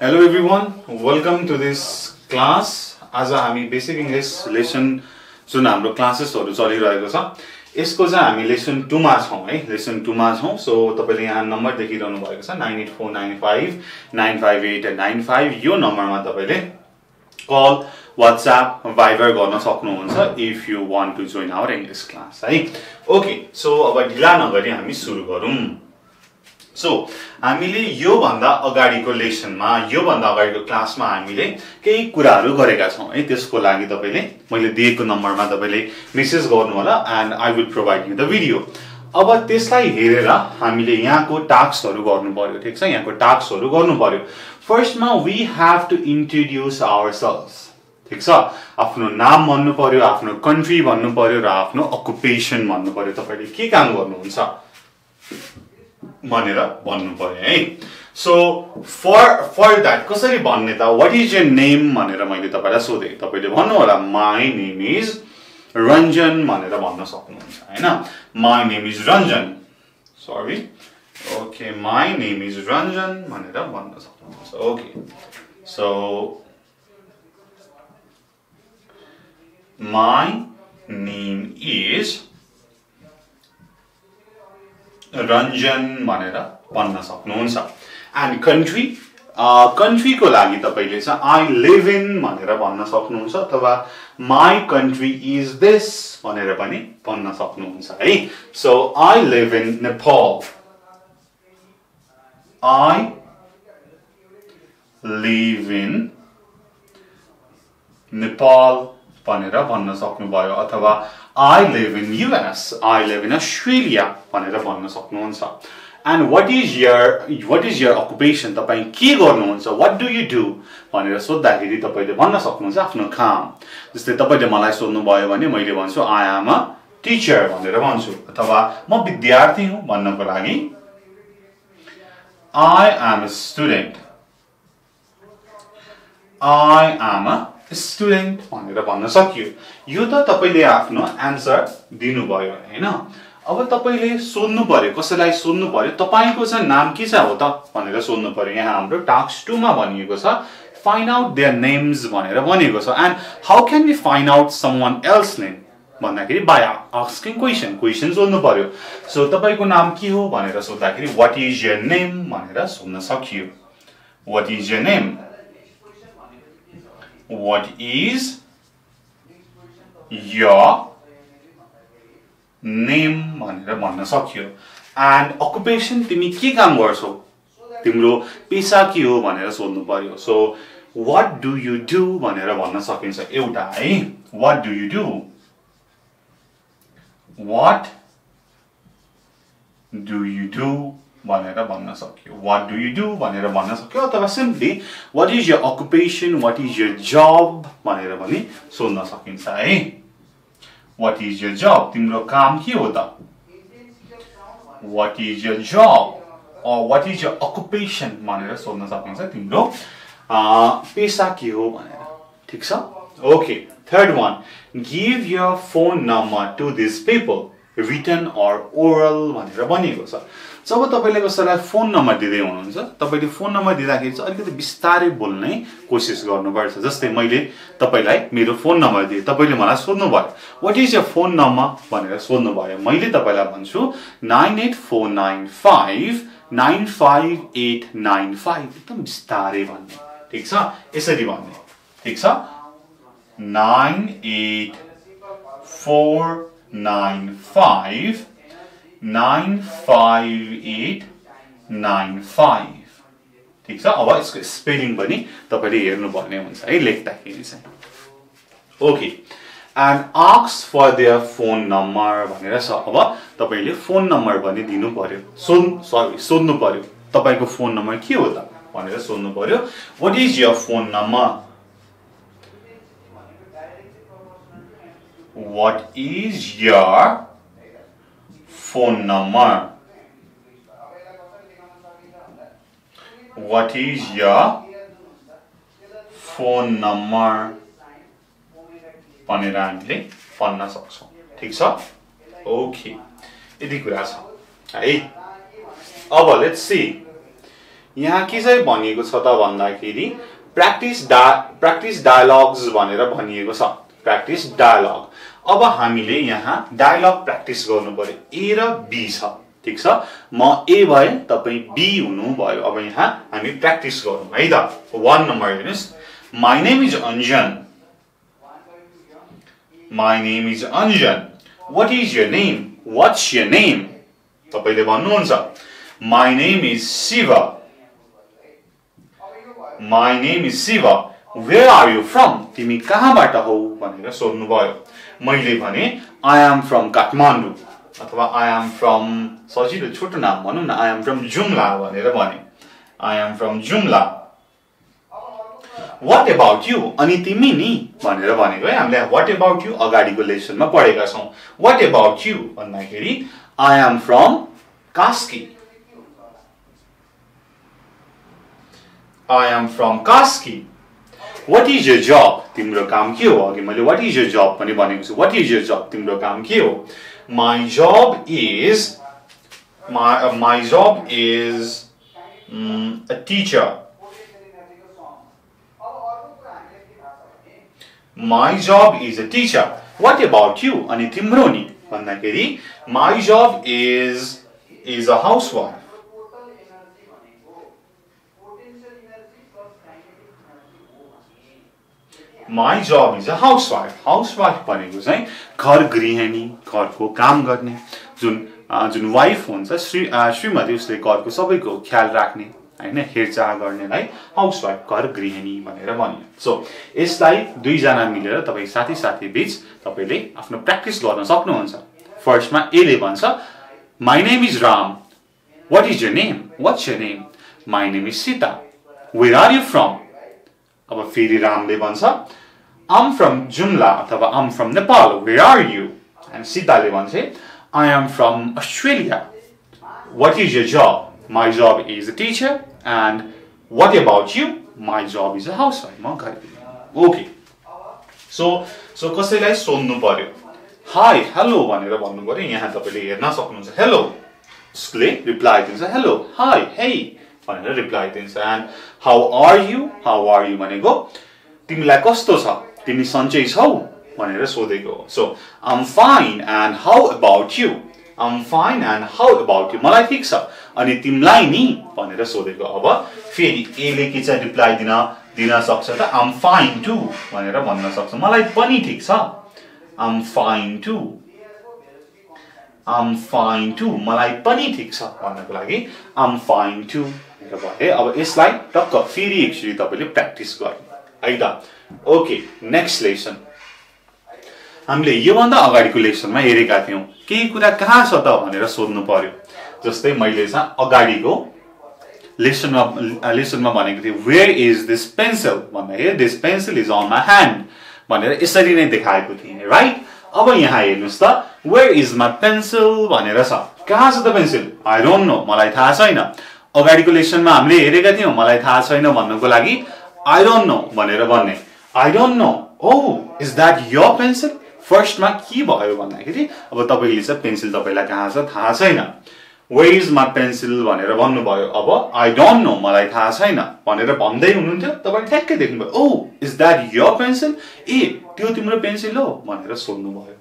Hello every one welcome to this class आज हामी basic English lesson जुन हाम्रो क्लासेसहरू चलिरहेको छ यसको चाहिँ हामी लेसन टूमा छौँ है। लेसन टूमा छौँ। सो तपाईँले यहाँ नम्बर देखिरहनु भएको छ nine eight four nine five nine five eight nine five यो नम्बरमा तपाईँले कल वाट्सएप भाइबर गर्न सक्नुहुन्छ if you want to join our English class है। ओके सो अब ढिला नगरी हामी सुरु गरौँ। सो हामीले योभन्दा अगाडिको लेसनमा योभन्दा अगाडिको क्लासमा हामीले केही कुराहरू गरेका छौँ। है त्यसको लागि तपाईँले मैले दिएको नम्बरमा तपाईँले मेसेज गर्नु होला and I will provide you the video अब त्यसलाई हेरेर हामीले यहाँको टास्कहरू गर्नु पर्यो ठिक छ? यहाँको टास्कहरू गर्नु पर्यो फर्स्टमा we have to introduce our selves ठिक छ? आफ्नो नाम भन्नु पर्यो आफ्नो कन्ट्री भन्नु पर्यो र आफ्नो अकुपेसन भन्नु पर्यो तपाईँले के काम गर्नुहुन्छ? भनेर भन्नु पर्यो है। सो फर फर द्याट कसरी भन्ने त? वाट इज य नेम भनेर मैले तपाईँलाई सोधेँ। तपाईँले भन्नु होला माई नेम इज रञ्जन भनेर भन्न सक्नुहुन्छ होइन? My name is Ranjan sorry okay my name is Ranjan भनेर भन्न सक्नुहुन्छ। Okay so my name is Ranjan भनेर भन्न सक्नुहुन्छ। एन्ड कन्ट्री कन्ट्रीको लागि तपाईँले चाहिँ आई लिभ इन भनेर भन्न सक्नुहुन्छ अथवा माई कन्ट्री इज दिस भनेर पनि भन्न सक्नुहुन्छ है। So I live in Nepal I live in Nepal भनेर भन्न सक्नुभयो अथवा I live in US I live in Australia भनेर भन्न सक्नुहुन्छ। And what is your what is your occupation तपाईँ के गर्नुहुन्छ? वाट डु यु डु भनेर सोद्धाखेरि तपाईँले भन्न सक्नुहुन्छ आफ्नो काम। जस्तै तपाईँले मलाई सोध्नुभयो भने मैले भन्छु आई एम अ टिचर भनेर भन्छु। अथवा म विद्यार्थी हुँ भन्नको लागि I am a student I am a student भनेर भन्न सकियो। यो त तपाईँले आफ्नो एन्सर दिनुभयो होइन? अब तपाईँले सोध्नु पर्यो कसैलाई सोध्नु पर्यो तपाईँको चाहिँ नाम के छ हो त भनेर सोध्नु पर्यो यहाँ हाम्रो टास्क टूमा भनिएको छ फाइन्ड आउट देयर नेम्स भनेर भनिएको छ। And how can be find out someone else name भन्दाखेरि बाई आस्किङ क्वेसन क्वेसन सोध्नु पर्यो सो तपाईँको नाम के हो भनेर सोद्धाखेरि वाट इज यर नेम भनेर सोध्न सकियो। What is your name what is your name भनेर भन्न सक्यो। एन्ड अकुपेसन तिमी के काम गर्छौ? तिम्रो पेसा के हो भनेर सोध्नु पर्यो। So what do you do भनेर भन्न सकिन्छ एउटा। है what do you do what do you do भनेर भन्न सक्यो। वाट डु यु डु भनेर भन्न सक्यो? अथवा simply what is your occupation what is your job भनेर पनि सोध्न सकिन्छ है। वाट इज यर जब तिम्रो काम के हो त? What is your job what is your occupation भनेर सोध्न सकिन्छ तिम्रो पेसा के हो भनेर। ठिक छ? Okay third one give your phone number to this people written or oral भनेर भनिएको छ। जब तपाईँले कसैलाई फोन नम्बर दिँदै हुनुहुन्छ तपाईँले फोन नम्बर दिँदाखेरि चाहिँ अलिकति बिस्तारै बोल्ने कोसिस गर्नुपर्छ। जस्तै मैले तपाईँलाई मेरो फोन नम्बर दिएँ तपाईँले मलाई सोध्नु भयो what is your phone number भनेर सोध्नु भयो मैले तपाईँलाई भन्छु nine eight four nine five nine five eight nine five एकदम बिस्तारै भन्ने। ठिक छ? यसरी भन्ने। ठिक छ? Nine eight four nine five nine five ठिक छ? अब यसको स्पेलिङ पनि तपाईँले हेर्नुपर्ने हुन्छ है लेख्दाखेरि चाहिँ। Okay and asks for their phone number भनेर छ। अब तपाईँले फोन नम्बर पनि दिनु पर्यो सोध् सरी सोध्नु पर्यो तपाईँको फोन नम्बर के हो त भनेर सोध्नु पर्यो what is your phone number what is your phone number. What is your phone number? भनेर हामीले भन्न सक्छौँ। ठिक छ? ओके यति कुरा छ। है? अब लेट्स सी यहाँ के चाहिँ भनिएको छ त भन्दाखेरि प्र्याक्टिस डा प्र्याक्टिस डायलग्स भनेर भनिएको छ। प्र्याक्टिस डायलग अब हामीले यहाँ डायलग प्र्याक्टिस गर्नु पर्यो। ए र बी छ ठिक छ? म ए भए तपाईँ बी हुनुभयो। अब यहाँ हामी प्र्याक्टिस गरौँ है त? वान नम्बर हेर्नुहोस्। My name is Anjan my name is Anjan what is your name what's your name तपाईँले भन्नुहुन्छ। My name is Shiv my name is Shiv where are you from तिमी कहाँबाट हौ? भनेर सोध्नुभयो। मैले भने आई एम फ्रम काठमाडौँ अथवा आई एम फ्रम सजिलो छोटो नाम भनौँ न आई एम फ्रम जुम्ला भनेर भने। I am from Jumla what about you अनि तिमी नि? भनेर भनेको है हामीले वाट एबाउट यु अगाडिको लेसनमा पढेका छौँ। वाट एबाउट यु भन्दाखेरि I am from Kaski I am from Kaski what is your job तिम्रो काम के हो अघि मैले वाट इज यर जब पनि भनेको छु वाट इज यर जब तिम्रो काम के हो my job is my uh, my job is um, a teacher my job is a teacher what about you ani timro ni भन्दाखेरि my job is is a housewife my job is a housewife housewife भनेको चाहिँ घर गृहिणी घरको काम गर्ने। जुन जुन वाइफ हुन्छ श्री श्रीमती उसले घरको सबैको ख्याल राख्ने होइन हेरचाह गर्नेलाई हाउसवाइफ घर गृहिणी भनेर भनियो सो यसलाई दुईजना मिलेर तपाईँ साथी साथी बिच तपाईँले आफ्नो प्र्याक्टिस गर्न सक्नुहुन्छ। फर्स्टमा एले भन्छ my name is Ram what is your name what's your name my name is Sita where are you from अब फेरि रामले भन्छ आम फ्रम जुम्ला अथवा I'm from Nepal where are you and सीताले भन्छ I am from Australia what is your job my job is a teacher and what about you my job is a housewife म घर okay so so कसैलाई सोध्नु पर्यो? Hi hello भनेर भन्नु पर्यो। यहाँ तपाईँले हेर्न सक्नुहुन्छ। हेलो उसले रिप्लाई दिन्छ हेलो हाई हे भनेर रिप्लाई दिन्छ and how are you how are you भनेको तिमीलाई कस्तो छ? तिमी सन्चै छौ? भनेर सोधेको so I'm fine and how about you I'm fine and how about you मलाई ठिक छ अनि तिमीलाई नि? भनेर सोधेको अब फेरि एले के चाहिँ रिप्लाई दिन दिन सक्छ त आम फाइन टु भनेर भन्न सक्छ। मलाई पनि ठिक छ। I'm fine too I'm fine too मलाई पनि ठिक छ भन्नको लागि आम फाइन टु भनेर भने अब यसलाई टक्क फेरि एकचोटि तपाईँले प्र्याक्टिस गर्नु। है त? ओके नेक्स्ट लेसन हामीले योभन्दा अगाडिको लेसनमा हेरेका थियौँ। केही कुरा कहाँ छ त भनेर सोध्नु पर्यो। जस्तै मैले चाहिँ अगाडिको लेसनमा लेसनमा भनेको थिएँ वेयर इज दिस पेन्सिल भन्दाखेरि this pencil is on my hand भनेर यसरी नै देखाएको थिएँ राइट अब यहाँ हेर्नुहोस् त वेयर इज माई पेन्सिल भनेर छ। कहाँ छ त पेन्सिल आई डोन्ट नो मलाई थाहा छैन। अगाडिको लेसनमा हामीले हेरेका थियौँ। मलाई थाहा छैन भन्नुको लागि आई डोन्ट नो भनेर भन्ने। I don't know oh is that your pencil फर्स्टमा के भयो भन्दाखेरि अब तपाईँले चाहिँ पेन्सिल तपाईँलाई कहाँ छ थाहा छैन। वे इज माई पेन्सिल भनेर भन्नुभयो। अब आई डोन्ट नो मलाई थाहा छैन भनेर भन्दै हुनुहुन्थ्यो। तपाईँले ठ्याक्कै देख्नुभयो। Oh is that your pencil ए त्यो तिम्रो पेन्सिल हो भनेर सोध्नुभयो।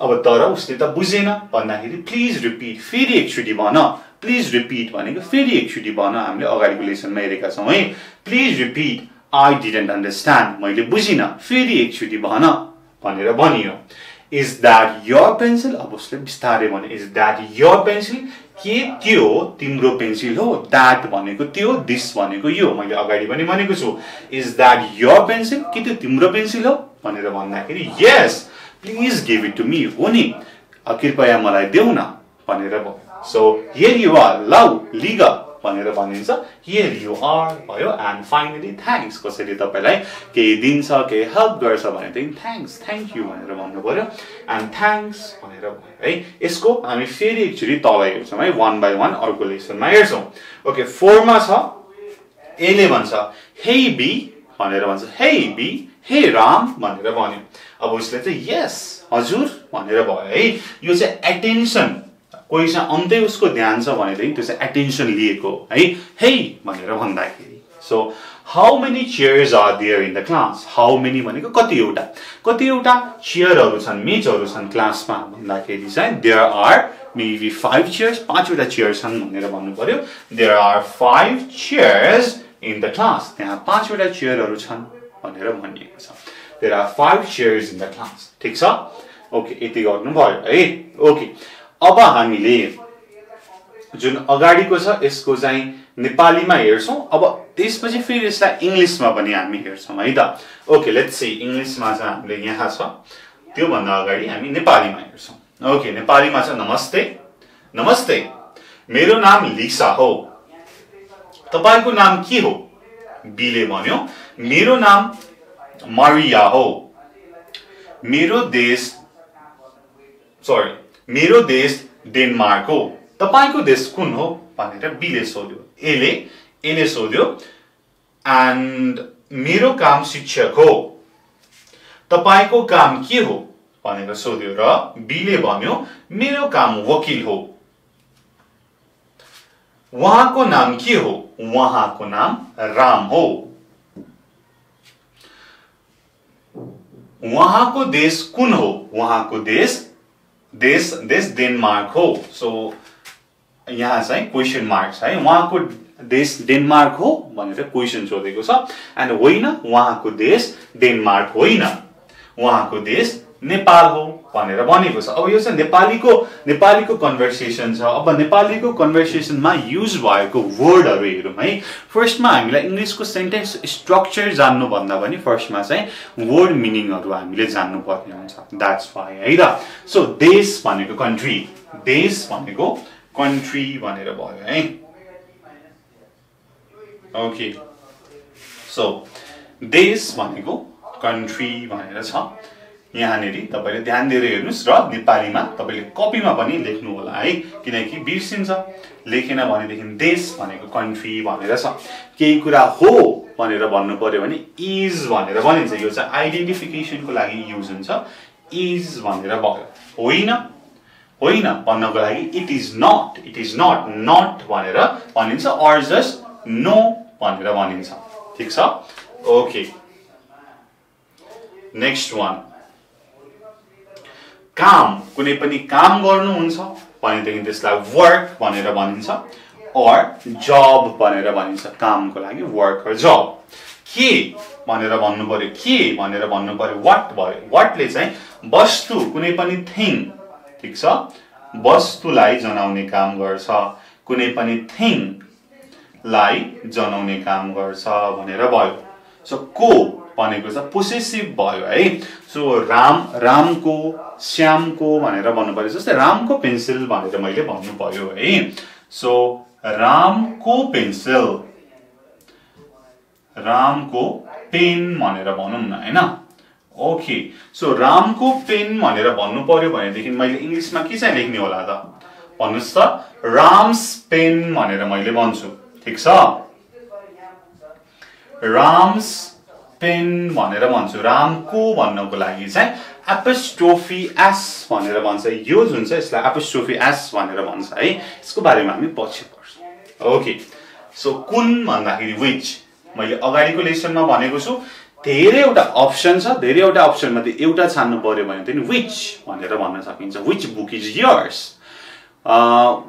अब तर उसले त बुझेन। भन्दाखेरि प्लिज रिपिट फेरि एकचोटि भन। प्लिज रिपिट भनेको फेरि एकचोटि भन हामीले अगाडिको लेसनमा हेरेका छौँ है। Please repeat I didn't understand मैले बुझिनँ फेरि एकचोटि भन भनेर भनियो। इज द्याट यर पेन्सिल अब उसले बिस्तारै भन्यो इज द्याट यर पेन्सिल के त्यो तिम्रो पेन्सिल हो? द्याट भनेको त्यो दिस भनेको यो। मैले अगाडि पनि भनेको छु। इज द्याट यर पेन्सिल के त्यो तिम्रो पेन्सिल हो? भनेर भन्दाखेरि yes please give it to me हो नि। कृपया मलाई देऊ न। भनेर सो हियर यु आर लभ लिग भनेर भनिन्छ। हियर यु आर भयो एन्ड फाइनली थ्याङ्क्स कसैले तपाईँलाई केही दिन्छ केही हेल्प गर्छ भने चाहिँ थ्याङ्क्स थ्याङ्क यू भनेर भन्नु पऱ्यो एन्ड थ्याङ्क्स भनेर है यसको हामी फेरि एकचोटि तल हेर्छौँ है वान बाई वान अर्को लेसनमा हेर्छौँ। ओके फोरमा छ। एले भन्छ हे बी भनेर भन्छ। हे बी हे राम भनेर भन्यो। अब उसले चाहिँ यस हजुर भनेर भयो। है यो चाहिँ एटेन्सन कोही चाहिँ अन्तै उसको ध्यान छ भनेदेखि त्यो चाहिँ एटेन्सन लिएको है? है भनेर भन्दाखेरि। So how many chairs are there in the class how many भनेको कतिवटा। कतिवटा चेयरहरू छन् मेजहरू छन् क्लासमा भन्दाखेरि चाहिँ there are maybe five chairs पाँचवटा चेयर छन् भनेर भन्नु पर्यो there are five chairs in the class त्यहाँ पाँचवटा चेयरहरू छन् भनेर भनिएको छ। There are five chairs in the class ठिक छ? ओके यति गर्नुभयो है। ओके अब हामीले जुन अगाडिको छ यसको चाहिँ नेपालीमा हेर्छौँ। अब त्यसपछि फेरि यसलाई इङ्ग्लिसमा पनि हामी हेर्छौँ है त? ओके लेट्स सी इङ्ग्लिसमा चाहिँ हामीले यहाँ छ। त्योभन्दा अगाडि हामी नेपालीमा हेर्छौँ। ओके नेपालीमा छ नमस्ते। नमस्ते मेरो नाम लिसा हो। तपाईँको नाम के हो? बीले भन्यो। मेरो नाम मारिया हो। मेरो देश सरी मेरो देश डेनमार्क हो। तपाईँको देश कुन हो भनेर बीले सोध्यो। एले एले सोध्यो एन्ड मेरो काम शिक्षक हो। तपाईँको काम के हो? भनेर सोध्यो र बीले भन्यो मेरो काम वकिल हो। उहाँको नाम के हो? उहाँको नाम राम हो। उहाँको देश कुन हो? उहाँको देश देश देश डेनमार्क हो सो यहाँ चाहिँ क्वेसन मार्क छ है। उहाँको देश डेनमार्क हो भनेर क्वेसन सोधेको छ। एन्ड होइन उहाँको देश डेनमार्क होइन। उहाँको देश नेपाल हो भनेर भनेको छ। अब यो चाहिँ नेपालीको नेपालीको कन्भर्सेसन छ। अब नेपालीको कन्भर्सेसनमा युज भएको वर्डहरू हेरौँ है। फर्स्टमा हामीलाई इङ्ग्लिसको सेन्टेन्स स्ट्रक्चर जान्नुभन्दा पनि फर्स्टमा चाहिँ वर्ड मिनिङहरू हामीले जान्नुपर्ने हुन्छ। द्याट्स वाइ है त सो देश भनेको कन्ट्री देश भनेको कन्ट्री भनेर भयो है। ओके सो देश भनेको कन्ट्री भनेर छ। यहाँनिर तपाईँले ध्यान दिएर हेर्नुहोस् र नेपालीमा तपाईँले कपीमा पनि लेख्नु होला है। किनकि बिर्सिन्छ। लेखेन भनेदेखि देश भनेको कन्ट्री भनेर छ। केही कुरा हो भनेर भन्नु पर्यो भने इज भनेर भनिन्छ। यो चाहिँ आइडेन्टिफिकेसनको लागि युज हुन्छ। इज भनेर भयो। होइन। होइन भन्नको लागि it is not it is not not भनेर भनिन्छ। अर जस्ट नो भनेर भनिन्छ। ठिक छ? ओके नेक्स्ट वान काम कुनै पनि काम गर्नुहुन्छ भनेदेखि त्यसलाई वर्क भनेर भनिन्छ अर जब भनेर भनिन्छ कामको लागि वर्क जब के भनेर भन्नु पर्यो के भनेर भन्नु पर्यो वाट भयो वाटले चाहिँ वस्तु कुनै पनि थिङ ठिक छ? वस्तुलाई जनाउने काम गर्छ कुनै पनि थिङलाई जनाउने काम गर्छ भनेर भयो। सो को भनेको चाहिँ पोसेसिभ भयो है। सो राम रामको श्यामको भनेर भन्नु पर्यो जस्तै रामको पेन्सिल भनेर मैले भन्नु पर्यो है। सो रामको पेन्सिल रामको पेन भनेर भनौँ न होइन? ओके सो रामको पेन भनेर भन्नु पर्यो भनेदेखि मैले इङ्ग्लिसमा के चाहिँ लेख्ने होला त? भन्नुहोस् त राम्स पेन भनेर मैले भन्छु। ठिक छ? राम्स पेन भनेर भन्छु रामको भन्नको लागि चाहिँ एपस्ट्रोफी एस भनेर भन्छ। यो जुन चाहिँ यसलाई एपस्ट्रोफी एस भनेर भन्छ है यसको बारेमा हामी पछि पढ्छौँ। ओके सो कुन भन्दाखेरि विच मैले अगाडिको लेसनमा भनेको छु धेरैवटा अप्सन छ धेरैवटा अप्सन मध्ये एउटा छान्नु पर्यो भने पनि विच भनेर भन्न सकिन्छ। Which book is yours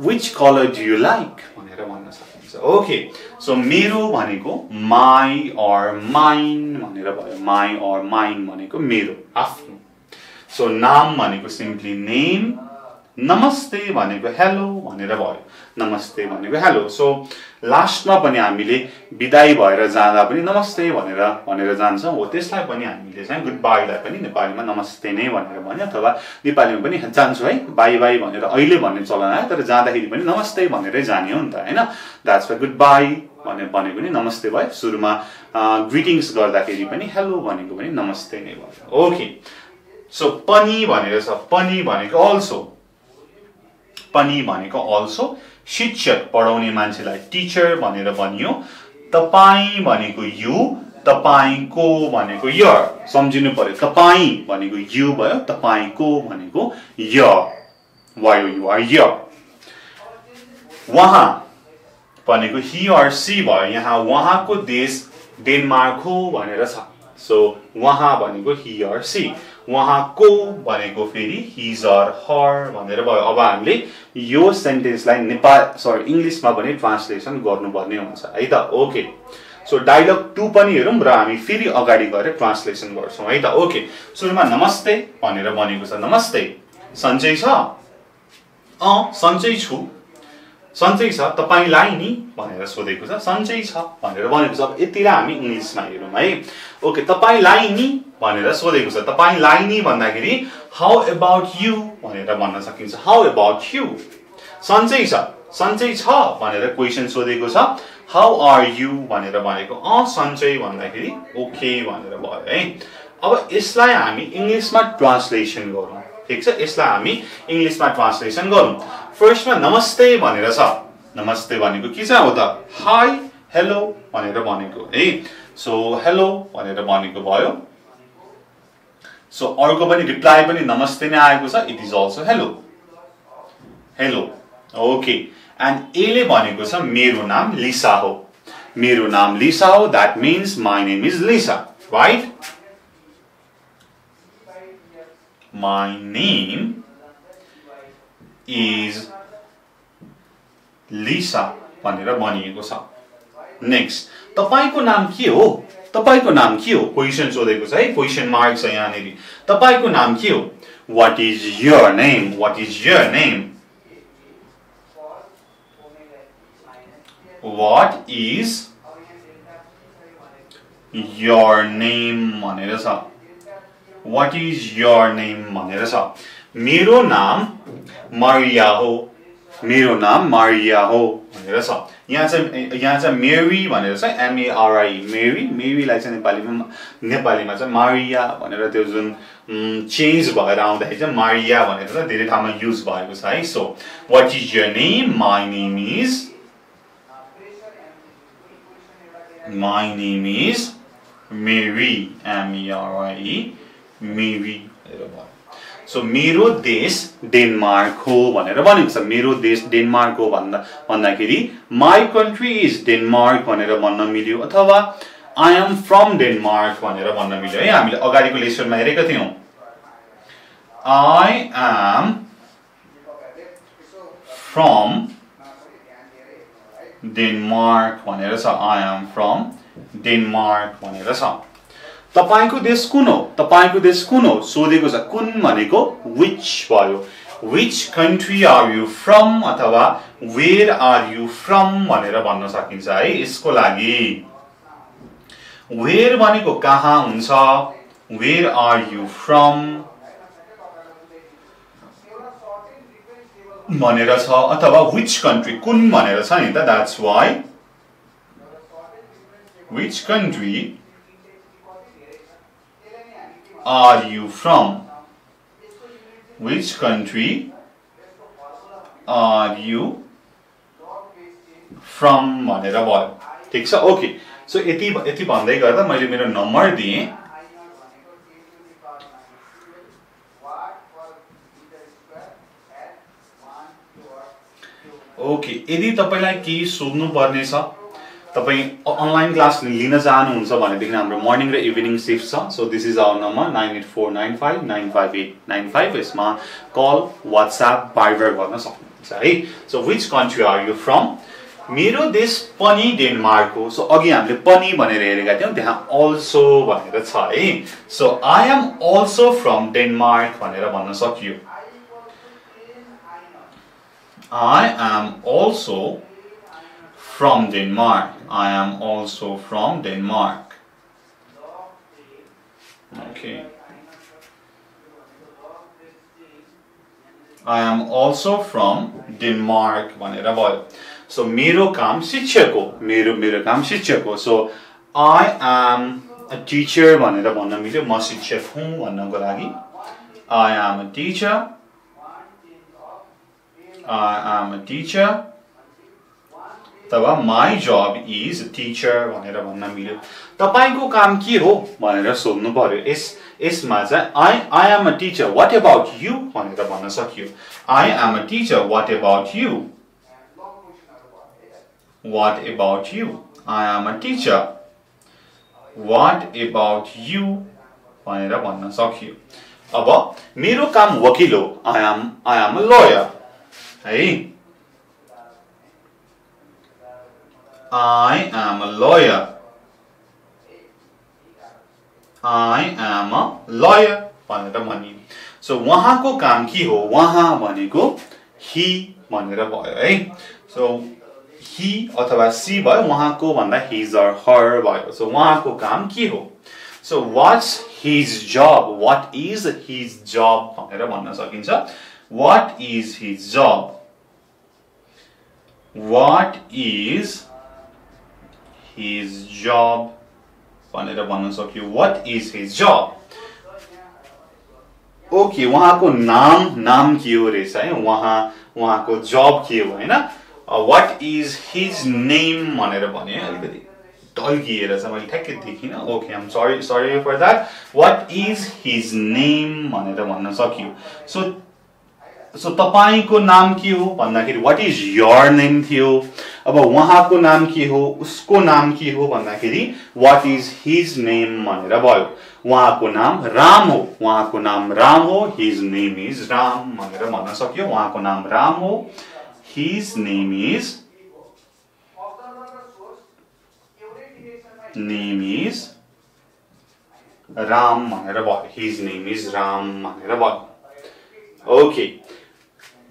which colour do you like भनेर भन्न सकिन्छ। ओके सो मेरो भनेको माई अर माइन भनेर भयो। माई अर माइन भनेको मेरो। आफ्नो। सो नाम भनेको सिम्पली नेम नमस्ते भनेको हेलो भनेर भयो। नमस्ते भनेको हेलो सो लास्टमा पनि हामीले विदाई भएर जाँदा पनि नमस्ते भनेर भनेर जान्छौँ। हो त्यसलाई पनि हामीले चाहिँ गुड बाईलाई पनि नेपालीमा नमस्ते नै भनेर भन्यो अथवा नेपालीमा पनि जान्छु है बाई बाई भनेर अहिले भन्ने चलन आयो तर जाँदाखेरि पनि नमस्ते भनेरै जाने हो नि त होइन? द्याट्स वाइ गुड बाई भनेर भनेको नि नमस्ते भयो। सुरुमा ग्रिटिङ्स गर्दाखेरि पनि हेलो भनेको पनि नमस्ते नै भयो। ओके सो पनि भनेर छ पनि भनेको अल्सो पनि भनेको अल्सो शिक्षक पढाउने मान्छेलाई टिचर भनेर भनियो। तपाईँ भनेको यु तपाईँको भनेको य। सम्झिनु पर्यो तपाईँ भनेको यु भयो तपाईँको भनेको य वायो यु आर य। उहाँ भनेको हि अर सी भयो यहाँ उहाँको देश डेनमार्क हो भनेर छ। सो उहाँ भनेको हि अर सी उहाँको भनेको फेरि हिज अर हर भनेर भयो। अब हामीले यो सेन्टेन्सलाई नेपाल सरी इङ्ग्लिसमा पनि ट्रान्सलेसन गर्नुपर्ने हुन्छ है त? ओके सो डाइलग टू पनि हेरौँ र हामी फेरि अगाडि गएर ट्रान्सलेसन गर्छौँ है त? ओके सुरुमा नमस्ते भनेर भनेको छ। नमस्ते। सन्चै छ? अँ सन्चै छु। सन्चै छ तपाईँलाई नि भनेर सोधेको छ। सन्चै छ भनेर भनेको छ। अब यतिलाई हामी इङ्ग्लिसमा हेरौँ है ओके तपाईँलाई नि भनेर सोधेको छ। तपाईँलाई नि भन्दाखेरि हाउ एबाउट यु भनेर भन्न सकिन्छ। हाउ एबाउट यु सन्चै छ। सन्चै छ भनेर क्वेसन सोधेको छ। हाउ आर यु भनेर भनेको अँ सन्चै भन्दाखेरि ओके भनेर भयो है। अब यसलाई हामी इङ्ग्लिसमा ट्रान्सलेसन गरौँ। ठिक छ? यसलाई हामी इङ्ग्लिसमा ट्रान्सलेसन गरौँ। फर्स्टमा नमस्ते भनेर छ। नमस्ते भनेको के छ हो त? हाई हेलो भनेर भनेको है? सो हेलो भनेर भनेको भयो। सो अर्को पनि रिप्लाई पनि नमस्ते नै आएको छ। It is also hello hello okay and एले भनेको छ मेरो नाम लिसा हो। मेरो नाम लिसा हो। That means my name is Lisa right my name is Lisa भनेर भनिएको छ। नेक्स्ट तपाईँको नाम के हो? तपाईँको नाम के हो? क्वेसन सोधेको छ है क्वेसन मार्क छ यहाँनिर। तपाईँको नाम के हो? What is your name what is your name what is your name भनेर छ। वाट इज यर नेम भनेर छ। मेरो नाम मारिया हो। मेरो नाम मारिया हो। भनेर छ। यहाँ चाहिँ यहाँ चाहिँ मेरी भनेर चाहिँ एमएआरआई मेरी। मेरीलाई चाहिँ नेपालीमा नेपालीमा चाहिँ मारिया भनेर त्यो जुन चेन्ज भएर आउँदाखेरि चाहिँ मारिया भनेर चाहिँ धेरै ठाउँमा युज भएको छ है। So what is your name my name is my name is Mary M A R I Mary भनेर भयो। सो मेरो देश डेनमार्क हो भनेर भनेको छ मेरो देश डेनमार्क हो भन्दा भन्दाखेरि माई कन्ट्री इज डेनमार्क भनेर भन्न मिल्यो। अथवा आई एम फ्रम डेनमार्क भनेर भन्न मिल्यो। है हामीले अगाडिको लेसनमा हेरेका थियौँ। आई एम फ्रम डेनमार्क भनेर छ। आई एम फ्रम डेनमार्क भनेर छ। तपाईँको देश कुन हो? तपाईँको देश कुन हो? सोधेको छ। कुन भनेको विच भयो। Which country are you from अथवा वेयर आर यु फ्रम भनेर भन्न सकिन्छ है यसको लागि। वेयर भनेको कहाँ हुन्छ? वेयर आर यु फ्रम भनेर छ। अथवा विच कन्ट्री कुन भनेर छ नि त? That's why which country are you from? Which country are you from? भनेर भयो ठिक छ ओके सो यति यति भन्दै गर्दा मैले मेरो नम्बर दिएँ। ओके यदि तपाईँलाई केही सोध्नु पर्ने छ तपाईँ अनलाइन क्लास लिन चाहनुहुन्छ भनेदेखि हाम्रो मर्निङ र इभिनिङ सिफ्ट छ। So this is our number nine eight four nine five nine five eight nine five यसमा कल वाट्सएप भाइबर गर्न सक्नुहुन्छ है। So which country are you from मेरो देश पनि डेनमार्क हो। सो अघि हामीले पनि भनेर हेरेका थियौँ त्यहाँ अल्सो भनेर छ है। So I am also from Denmark भनेर भन्न सकियो। I am also from Denmark. I am also from Denmark. Okay. I am also from Denmark. भनेर भयो सो मेरो काम शिक्षक हो मेरो मेरो काम शिक्षक हो so I am a teacher भनेर भन्न मिल्यो म शिक्षक हुँ भन्नको लागि I am a teacher I am a teacher अथवा माई जब इज टिचर भनेर भन्न मिल्यो। तपाईँको काम के हो भनेर सोध्नु पर्यो। यस यसमा चाहिँ I I am a teacher what about you भनेर भन्न सकियो। I am a teacher what about you What about you? I am a teacher. What about you? भनेर भन्न सकियो। अब मेरो काम वकिल हो। I am I am a lawyer है? I am a lawyer I am a lawyer भनेर भनियो सो उहाँको काम के हो? उहाँ भनेको हि भनेर भयो है। सो हि अथवा सी भयो उहाँको भन्दा हिज अर हर भयो। सो उहाँको काम के हो? So what's his job what is his job भनेर भन्न सकिन्छ। What is his job what is his job भनेर भन्न सक्यो what is his job okay उहाँको नाम नाम के हो रहेछ है उहाँ उहाँको जब के हो होइन? वाट इज हिज नेम भनेर भने अलिकति टल्किएर चाहिँ मैले ठ्याक्कै देखिनँ। Okay I'm sorry sorry for that what is his name भनेर भन्न सकियो सो सो तपाईँको नाम के हो? भन्दाखेरि वाट इज यर नेम थियो। अब उहाँको नाम के हो उसको नाम के हो भन्दाखेरि वाट इज हिज नेम भनेर भयो। उहाँको नाम राम हो। उहाँको नाम राम हो हिज नेम इज राम भनेर भन्न सक्यो। उहाँको नाम राम हो his name is name is Ram भनेर भयो। हिज नेम इज राम भनेर भयो। ओके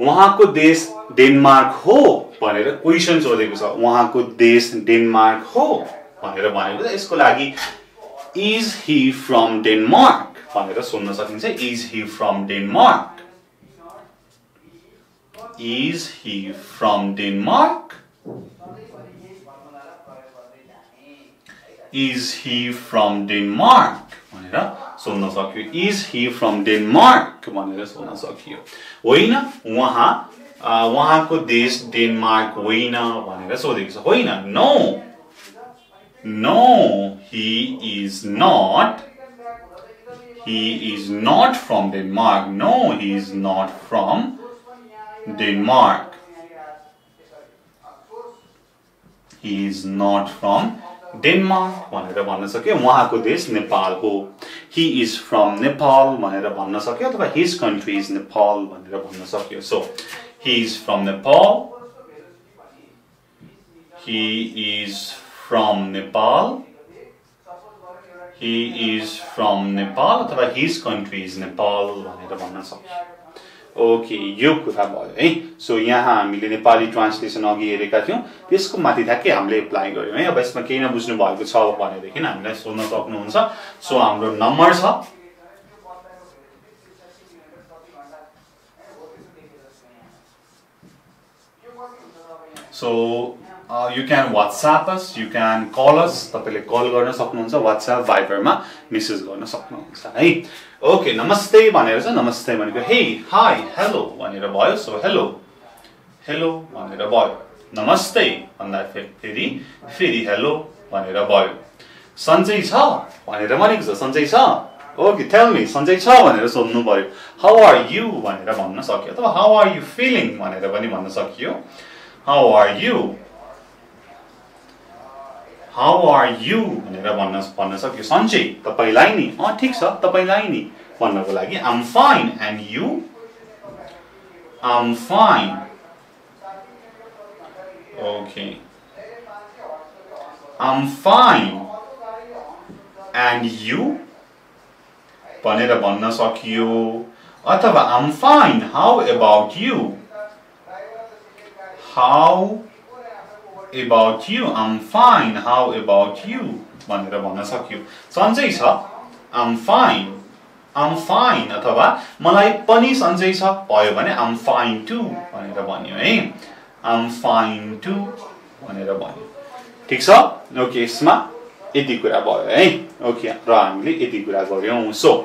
उहाँको देश डेनमार्क हो भनेर क्वेसन सोधेको छ। उहाँको देश डेनमार्क हो भनेर भनेको छ। यसको लागि इज हि फ्रम डेनमार्क भनेर सोध्न सकिन्छ। Is he from Denmark is he from Denmark is he from Denmark भनेर सोध्न सक्यो इज हि फ्रम डेनमार्क भनेर सोध्न सकियो होइन उहाँ उहाँको देश डेनमार्क होइन भनेर सोधेको छ होइन no no he is not he is not from Denmark. No, he is not from Denmark. He is not from Denmark भनेर भन्न सक्यो उहाँको देश नेपाल हो हि इज फ्रम नेपाल भनेर भन्न सक्यो अथवा हिज कन्ट्री इज नेपाल भनेर भन्न सक्यो so he is from Nepal he is from Nepal he is from Nepal अथवा हिज कन्ट्री इज नेपाल भनेर भन्न सक्यो ओके यो कुरा भयो है? सो यहाँ हामीले नेपाली ट्रान्सलेसन अघि हेरेका थियौँ। त्यसको माथि ठ्याक्कै हामीले एप्लाई गऱ्यौँ है? अब यसमा केही नबुझ्नु भएको छ भनेदेखि हामीलाई सोध्न सक्नुहुन्छ। सो हाम्रो नम्बर छ। So you can WhatsApp us you can call us तपाईँले कल गर्न सक्नुहुन्छ वाट्सएप भाइबरमा मेसेज गर्न सक्नुहुन्छ है? ओके नमस्ते भनेर चाहिँ नमस्ते भनेको हे हाई हेलो भनेर भयो सो हेलो हेलो भनेर भयो। नमस्ते भन्दा फेरि फेरि हेलो भनेर भयो। सन्चै छ भनेर भनेको छ सन्चै छ? ओके मी सन्चै छ भनेर सोध्नु पर्यो हाउ आर यु भनेर भन्न सक्यो अथवा हाउ आर यु फिलिङ भनेर पनि भन्न सकियो। How are you how are you भनेर भन्न भन्न सक्यो सन्चै तपाईँलाई नि? अँ ठिक छ तपाईँलाई नि? भन्नको लागि I'm fine and you I'm fine okay I'm fine and you भनेर भन्न सकियो। अथवा I'm fine how about you how about you? I'm fine. How about you? भनेर भन्न सक्यो सन्चै छ आम फाइन आम फाइन अथवा मलाई पनि सन्चै छ भयो भने आम फाइन टु भनेर भन्यो है आम फाइन टु भनेर भन्यो ठिक छ ओके यसमा यति कुरा भयो है ओके र हामीले यति कुरा गऱ्यौँ सो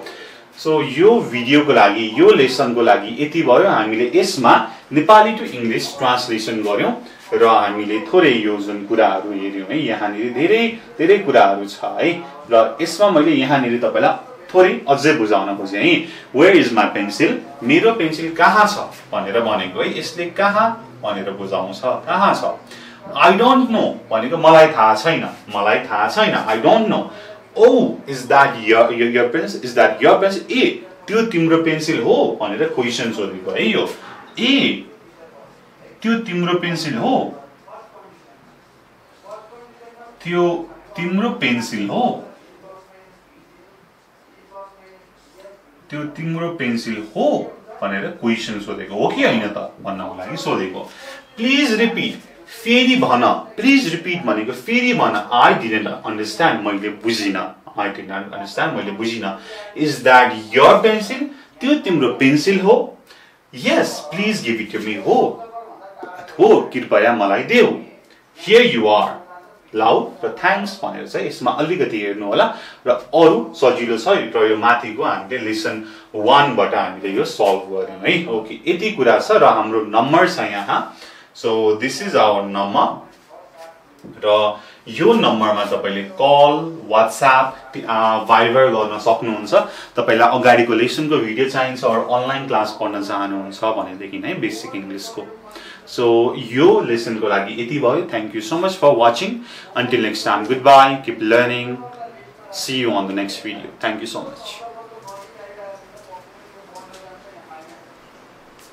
सो यो भिडियोको लागि यो लेसनको लागि यति भयो हामीले यसमा नेपाली टु इङ्ग्लिस ट्रान्सलेसन गऱ्यौँ र हामीले थोरै यो जुन कुराहरू हेऱ्यौँ है। यहाँनिर धेरै धेरै कुराहरू छ है। र यसमा मैले यहाँनिर तपाईँलाई थोरै अझै बुझाउन खोजेँ है। वेयर इज माई पेन्सिल मेरो पेन्सिल कहाँ छ भनेर भनेको है। यसले कहाँ भनेर बुझाउँछ कहाँ छ? आई डोन्ट नो भनेको मलाई थाहा छैन। मलाई थाहा छैन। I don't know oh is that your pencil is that your pencil ए त्यो तिम्रो पेन्सिल हो भनेर क्वेसन सोधेको है यो। ए त्यो तिम्रो पेन्सिल हो। त्यो तिम्रो पेन्सिल हो। त्यो तिम्रो पेन्सिल हो भनेर क्वेसन सोधेको हो कि होइन त भन्नको लागि सोधेको। प्लिज रिपिट फेरि भन प्लिज रिपिट भनेको फेरि भन आई डिडेन्ट अन्डरस्ट्यान्ड मैले बुझिनँ। आई डिड नट अन्डरस्ट्यान्ड मैले बुझिनँ। इज द्याट यर पेन्सिल त्यो तिम्रो पेन्सिल हो। Yes please give it me हो। हो कृपया मलाई देऊ। हियर यु आर लाउ र थ्याङ्क्स भनेर चाहिँ यसमा अलिकति हेर्नु होला र अरू सजिलो छ र यो माथिको हामीले लेसन वानबाट हामीले यो सल्भ गऱ्यौँ है। ओके यति कुरा छ र हाम्रो नम्बर छ यहाँ। So this is our number र यो नम्बरमा तपाईँले कल वाट्सएप भाइबर गर्न सक्नुहुन्छ। तपाईँलाई अगाडिको लेसनको भिडियो चाहिन्छ अरू अनलाइन क्लास पढ्न चाहनुहुन्छ भनेदेखि नै बेसिक इङ्ग्लिसको सो यो लेसनको लागि यति भयो. Thank you so much for watching until next time good bye keep learning see you on the next video thank you so much